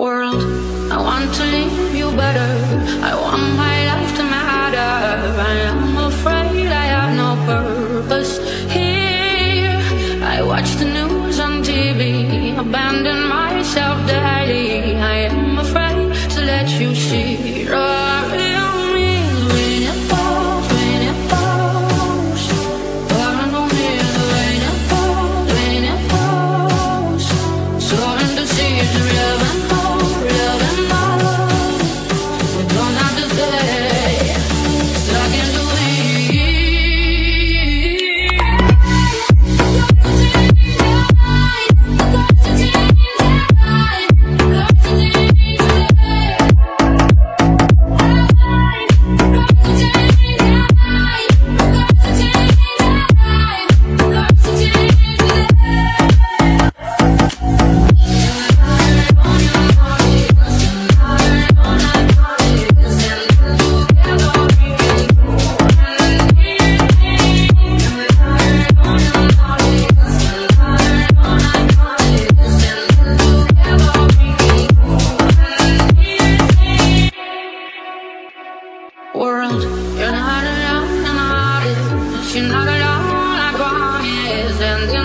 World, I want to leave you better. I want my life to matter. I am afraid I have no purpose here. I watch the news on TV, abandoned world. You're not alone, you're not alone. You're not alone, I promise. And